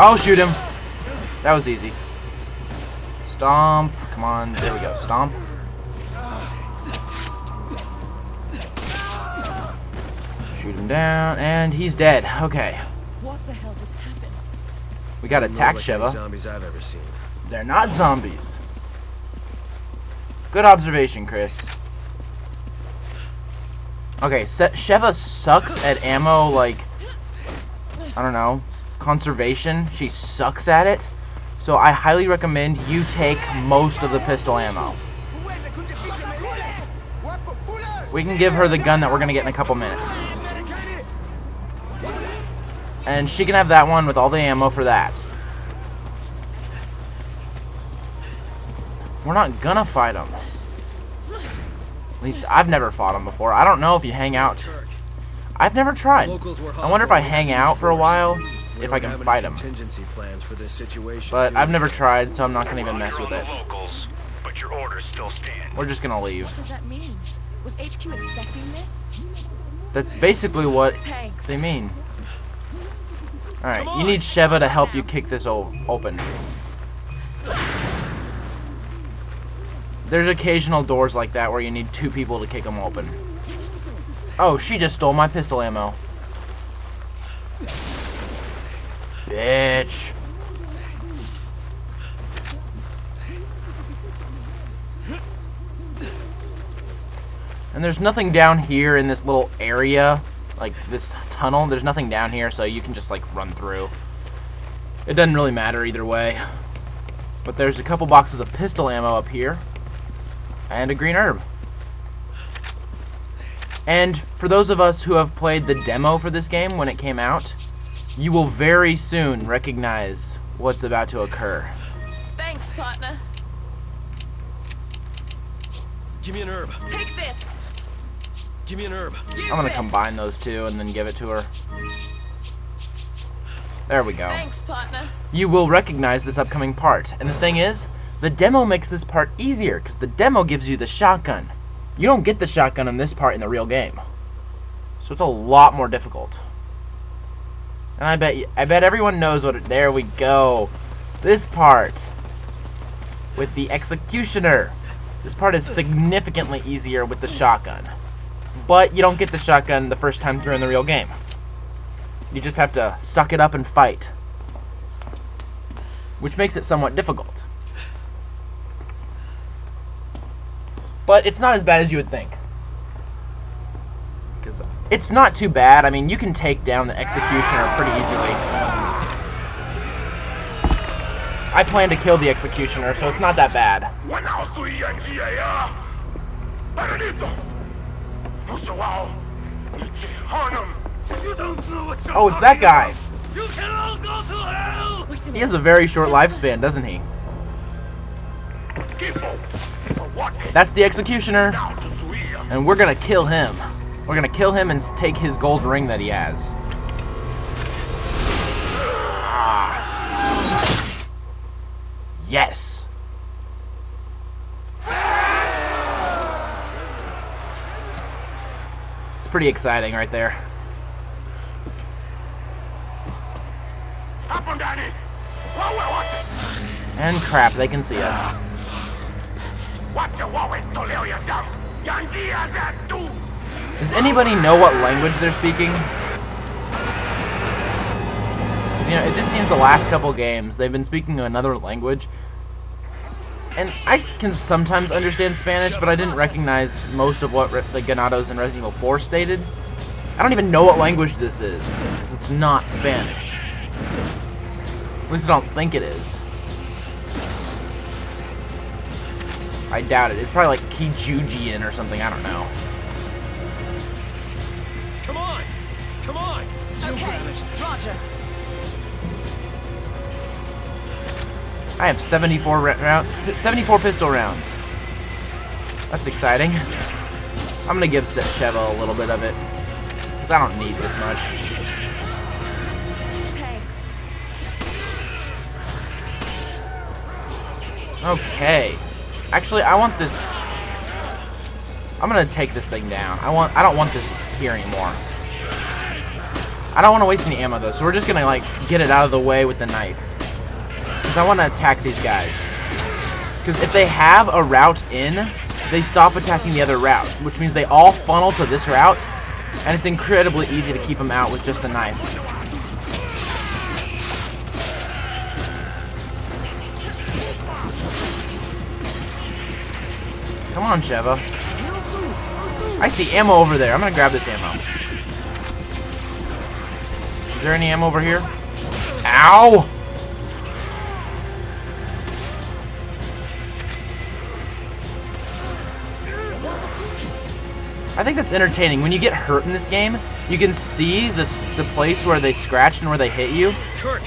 Oh, shoot him. That was easy. Stomp. Come on. There we go. Stomp. Shoot him down, and he's dead. Okay. What the hell just happened? We got attack More like any Sheva. Zombies I've ever seen. They're not zombies. Good observation, Chris. Okay, Se Sheva sucks at ammo, like, I don't know, conservation. She sucks at it. So I highly recommend you take most of the pistol ammo. We can give her the gun that we're going to get in a couple minutes. And she can have that one with all the ammo for that. We're not gonna fight them. At least I've never fought them before. I don't know if you hang out. I've never tried. I wonder if I hang out for a while, We if I can fight them. Contingency plans for this situation. But I've never tried, so I'm not gonna even mess with it. locals, but your orders still stand. We're just gonna leave. What does that mean? Was HQ expecting this? That's basically what Thanks. they mean. Alright, you need Sheva to help you kick this open. There's occasional doors like that where you need two people to kick them open. Oh, she just stole my pistol ammo. Bitch. And there's nothing down here in this little area, like this tunnel. There's nothing down here, so you can just like run through. It doesn't really matter either way. But there's a couple boxes of pistol ammo up here. And a green herb. And for those of us who have played the demo for this game when it came out, you will very soon recognize what's about to occur. Thanks, partner. Give me an herb. Take this. Give me an herb. Use I'm gonna this. combine those two and then give it to her. There we go. Thanks, partner. you will recognize this upcoming part. And the thing is, the demo makes this part easier because the demo gives you the shotgun. You don't get the shotgun in this part in the real game. So it's a lot more difficult. And I bet I bet everyone knows what it, there we go. This part with the executioner. This part is significantly easier with the shotgun. But you don't get the shotgun the first time through in the real game. You just have to suck it up and fight which makes it somewhat difficult. But it's not as bad as you would think. It's not too bad. I mean, you can take down the executioner pretty easily. I plan to kill the executioner, so it's not that bad. Oh, it's that guy. He has a very short lifespan, doesn't he? That's the executioner. And we're gonna kill him. We're gonna kill him and take his gold ring that he has. Ah. Yes. It's pretty exciting right there. And crap, they can see us. Does anybody know what language they're speaking? You know, it just seems the last couple games they've been speaking another language. And I can sometimes understand Spanish, but I didn't recognize most of what the Ganados in Resident Evil 4 stated. I don't even know what language this is. It's not Spanish. At least I don't think it is. I doubt it. It's probably like Kijujian or something. I don't know. Come on! You Okay. Roger. I have 74 rounds, 74 pistol rounds. That's exciting. I'm gonna give Se- Sheva a little bit of it, cause I don't need this much. Thanks. Okay. Actually, I want this. I'm gonna take this thing down. I want. I don't want this here anymore. I don't want to waste any ammo though, so we're just gonna like get it out of the way with the knife. Because I want to attack these guys. Because if they have a route in, they stop attacking the other route, which means they all funnel to this route, and it's incredibly easy to keep them out with just a knife. Come on, Sheva. I see ammo over there. I'm gonna grab this ammo. Is there any ammo over here? Ow! I think that's entertaining. When you get hurt in this game, you can see the, the place where they scratched and where they hit you.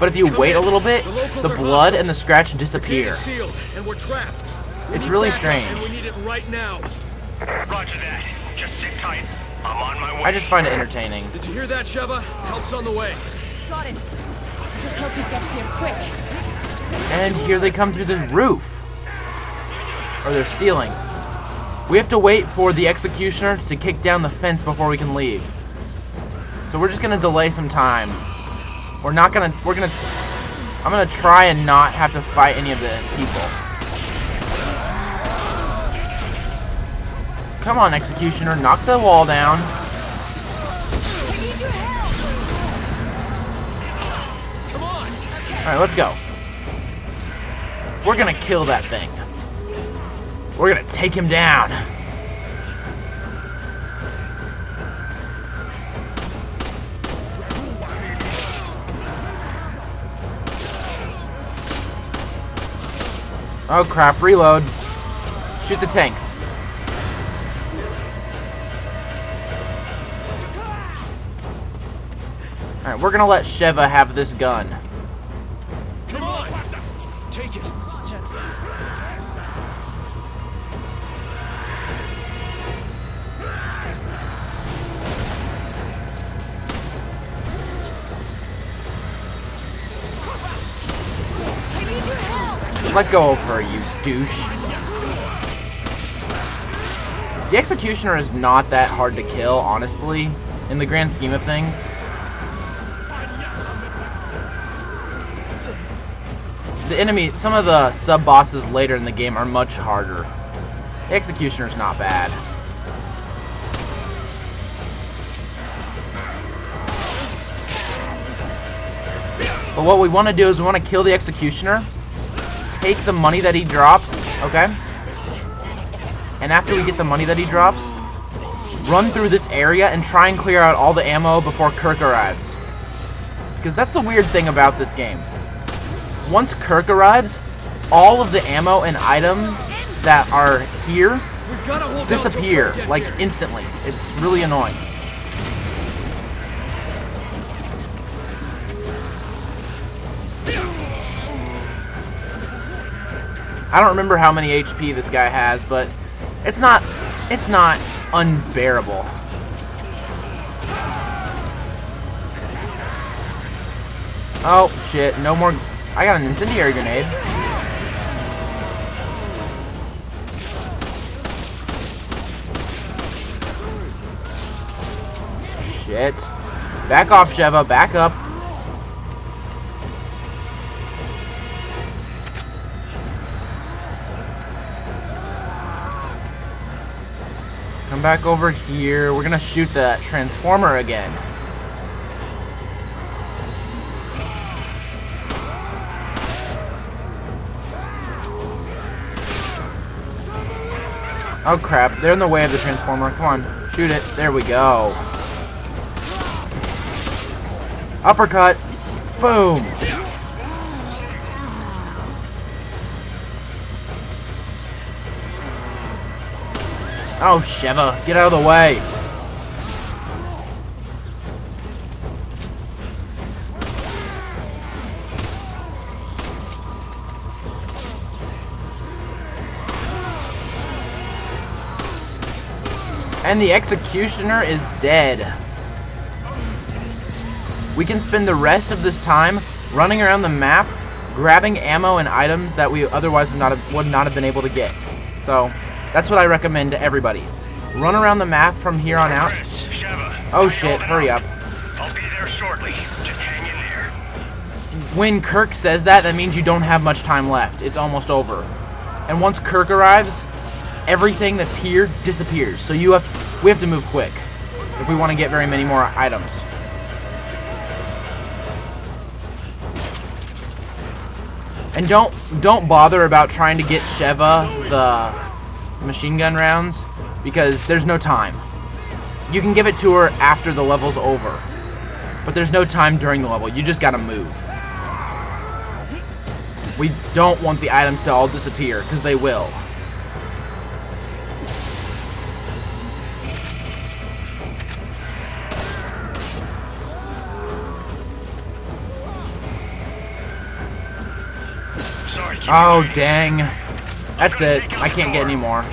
But if you come wait a little bit, The the blood and the scratch The disappear. is sealed, and we're trapped. We It's really strange. And we need it right now. Roger that. Just sit tight. I'm on my way. I just find it entertaining. Did you hear that, Sheva? Help's on the way. Got it. Just hope he gets here quick. And here they come through the roof. Or their ceiling. We have to wait for the executioner to kick down the fence before we can leave. So we're just gonna delay some time. We're not gonna, we're gonna, I'm gonna try and not have to fight any of the people. Come on, executioner, knock the wall down. Alright, let's go. We're gonna kill that thing. We're gonna take him down. Oh crap, reload. Shoot the tanks. Alright, we're gonna let Sheva have this gun. Come on. Take it. Let go of her, you douche. The Executioner is not that hard to kill, honestly, in the grand scheme of things. The enemy, some of the sub-bosses later in the game are much harder. Executioner's not bad. But what we want to do is we want to kill the Executioner, take the money that he drops, okay? And after we get the money that he drops, run through this area and try and clear out all the ammo before Kirk arrives. Because that's the weird thing about this game. Once Kirk arrives, all of the ammo and items that are here disappear, like, instantly. It's really annoying. I don't remember how many HP this guy has, but it's not it's not unbearable. Oh shit, no more I got an incendiary grenade. Shit. Back off, Sheva, back up. Come back over here. We're gonna shoot the transformer again. Oh crap, they're in the way of the transformer. Come on, shoot it. There we go. Uppercut. Boom. Oh, Sheva, get out of the way. And the executioner is dead. We can spend the rest of this time running around the map, grabbing ammo and items that we otherwise would not have, would not have been able to get. So, that's what I recommend to everybody. Run around the map from here on out. Oh shit, hurry up. I'll be there shortly. Just hang in there. When Kirk says that, that means you don't have much time left. It's almost over. And once Kirk arrives, everything that's here disappears. So you have we have to move quick if we want to get very many more items. And don't don't bother about trying to get Sheva the machine gun rounds because there's no time. You can give it to her after the level's over. But there's no time during the level. You just gotta move. We don't want the items to all disappear, because they will. Oh, dang. That's it. I can't get any more.